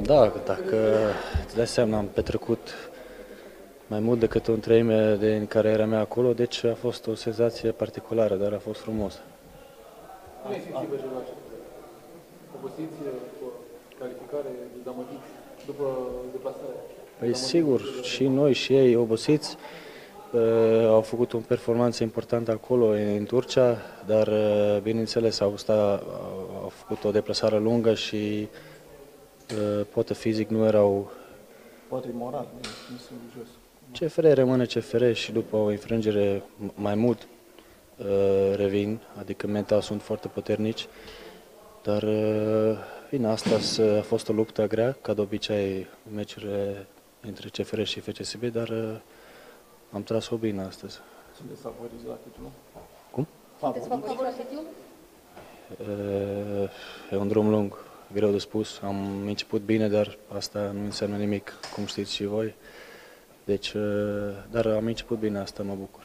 Da, dacă îți dai seama, am petrecut mai mult decât o treime din cariera mea acolo, deci a fost o senzație particulară, dar a fost frumos. Cum e simțit pe acest Obosiți cu calificare, dezamăgiți după deplasare? Păi sigur, și noi și ei obosiți uh, au făcut o performanță importantă acolo în Turcia, dar uh, bineînțeles au, sta, au făcut o deplasare lungă și uh, poate fizic nu erau Poate moral, nu, nu sunt jos. CFR rămâne CFR și după o înfrângere mai mult uh, revin, adică mental sunt foarte puternici, dar uh, bine, asta s- a fost o luptă grea, ca de obicei meciurile între CFR și FCSB, dar uh, am tras-o bine astăzi. Sunteți favoriți la titlu? Cum? Sunteți favoriți la titlu? Uh, E un drum lung, greu de spus. Am început bine, dar asta nu înseamnă nimic, cum știți și voi. Deci, uh, dar am început bine, asta mă bucur.